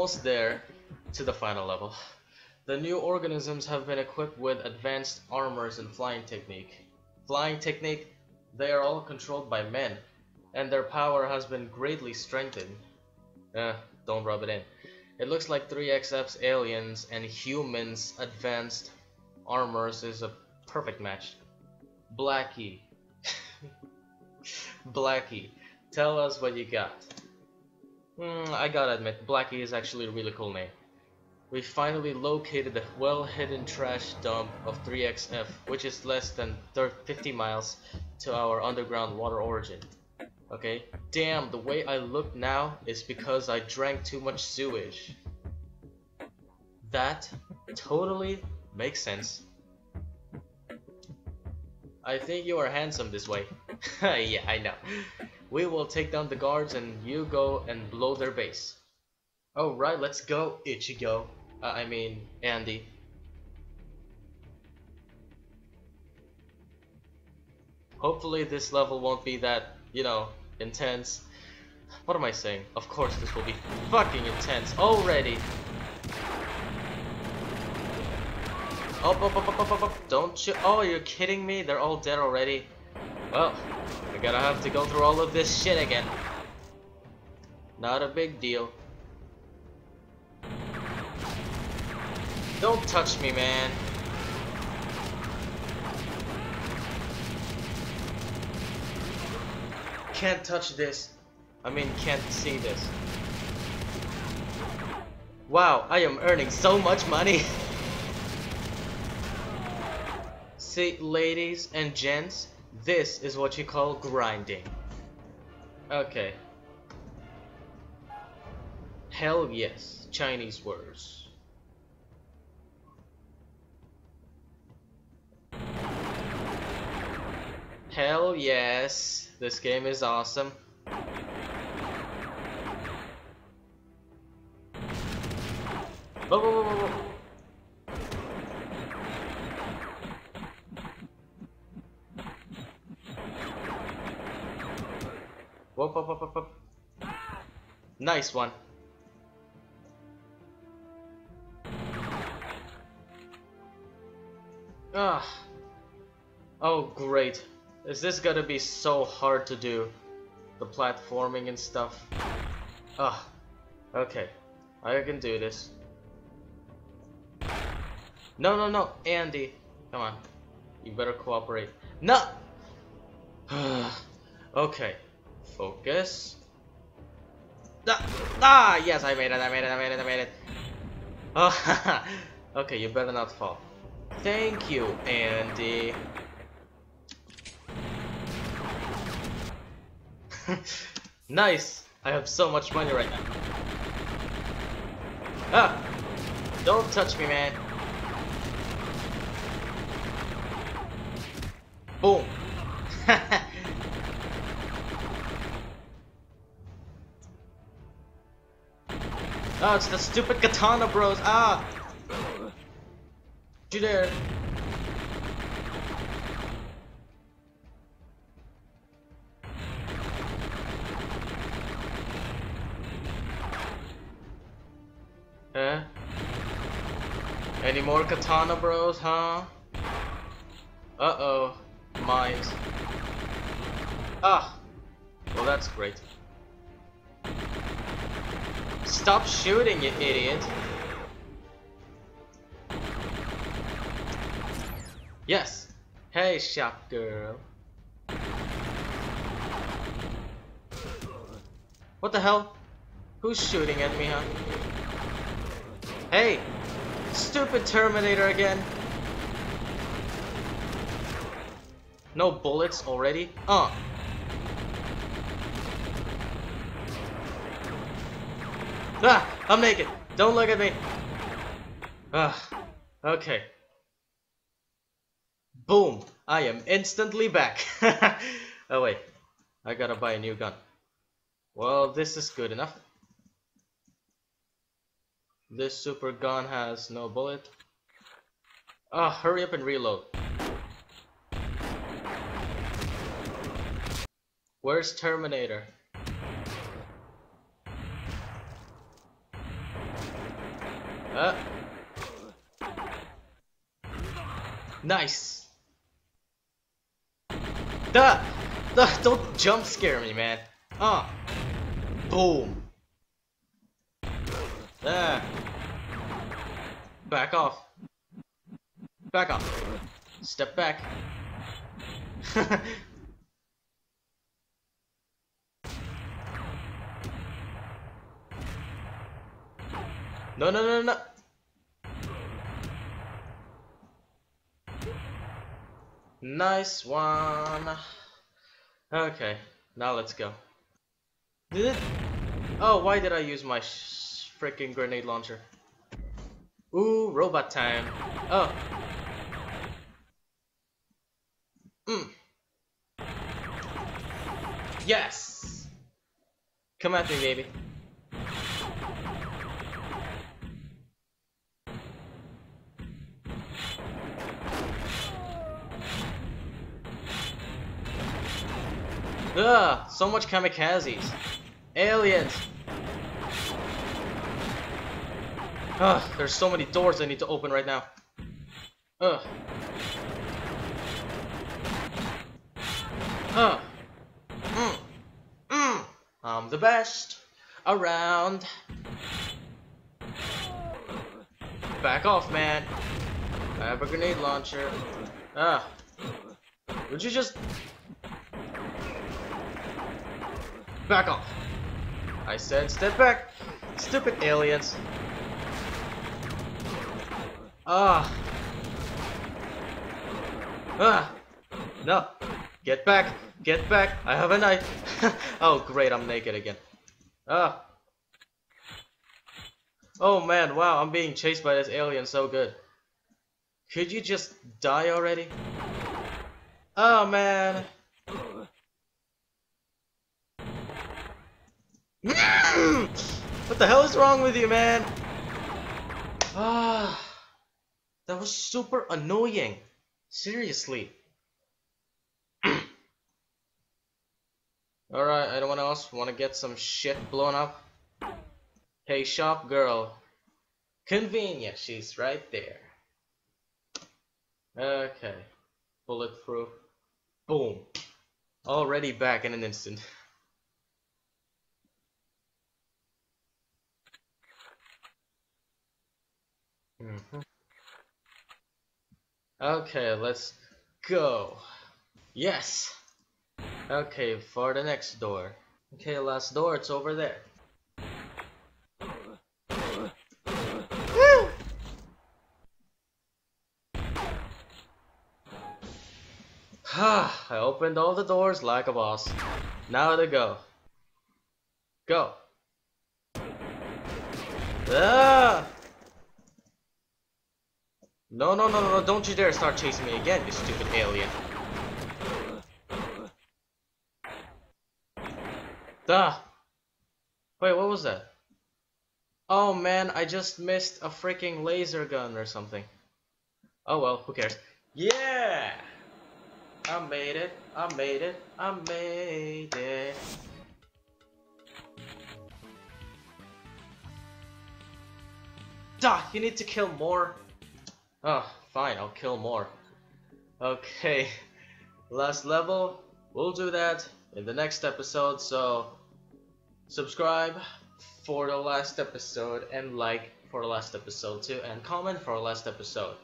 almost there to the final level. The new organisms have been equipped with advanced armors and flying technique. Flying technique, they are all controlled by men, and their power has been greatly strengthened. Eh, don't rub it in. It looks like 3XF's aliens and humans' advanced armors is a perfect match. Blackie. Blackie, tell us what you got. Mm, I gotta admit, Blackie is actually a really cool name. We finally located the well-hidden trash dump of 3XF, which is less than 50 miles to our underground water origin. Okay? Damn, the way I look now is because I drank too much sewage. That totally makes sense. I think you are handsome this way. yeah, I know. We will take down the guards and you go and blow their base. Alright, let's go, Ichigo. Uh, I mean, Andy. Hopefully this level won't be that, you know, intense. What am I saying? Of course this will be fucking intense already. Oh, oh, oh, oh, oh, don't you? Oh, you're kidding me? They're all dead already. Well, I gotta have to go through all of this shit again. Not a big deal. Don't touch me, man. Can't touch this. I mean, can't see this. Wow, I am earning so much money. see, ladies and gents, this is what you call grinding. Okay. Hell yes, Chinese words. Hell yes, this game is awesome. Whoa, whoa, whoa, whoa. Whoop, whoop, whoop, whoop, Nice one. Ah. Oh, great. Is this gonna be so hard to do? The platforming and stuff. Ah. Okay. I can do this. No, no, no, Andy. Come on. You better cooperate. No! okay. Focus. Ah, ah, yes, I made it, I made it, I made it, I made it. Oh, okay, you better not fall. Thank you, Andy. nice! I have so much money right now. Ah! Don't touch me, man. Boom! oh, it's the stupid katana bros. Ah! You there? Eh? Any more katana bros, huh? Uh-oh. Mines. Ah! Well, that's great. Stop shooting, you idiot! Yes! Hey, shop girl. What the hell? Who's shooting at me, huh? Hey! Stupid Terminator again! No bullets already? Uh! Ah! I'm naked! Don't look at me! Ah! Okay. Boom! I am instantly back! oh wait. I gotta buy a new gun. Well, this is good enough. This super gun has no bullet. Ah, hurry up and reload. Where's Terminator? Uh. Nice. Duh. Duh. Don't jump scare me, man. Uh. Boom. Ah. Back off. Back off. Step back. no, no, no, no. Nice one. Okay, now let's go. Did it? Oh, why did I use my freaking grenade launcher? Ooh, robot time. Oh. Mm. Yes! Come at me, baby. Ugh, so much kamikazes. Aliens! Ugh, there's so many doors I need to open right now. Ugh. Ugh. Mm. Mm. I'm the best around. Back off, man. I have a grenade launcher. Ah. Would you just Back off. I said step back. Stupid aliens. Ah. Ah. No. Get back. Get back. I have a knife. oh, great. I'm naked again. Ah. Oh man, wow, I'm being chased by this alien so good. Could you just die already? Oh man. What the hell is wrong with you, man? Ah, that was super annoying. Seriously. Alright, anyone else want to get some shit blown up? Hey, shop girl. Convenient, she's right there. Okay. Bulletproof. Boom. Already back in an instant. Mm -hmm. Okay, let's go. Yes! Okay, for the next door. Okay, last door, it's over there. I opened all the doors like a boss. Now to go. Go. Ah! No, no, no, no, don't you dare start chasing me again, you stupid alien. Duh. Wait, what was that? Oh man, I just missed a freaking laser gun or something. Oh well, who cares? Yeah! I made it, I made it, I made it. Duh, you need to kill more Oh, fine, I'll kill more. Okay, last level, we'll do that in the next episode, so subscribe for the last episode and like for the last episode too and comment for the last episode.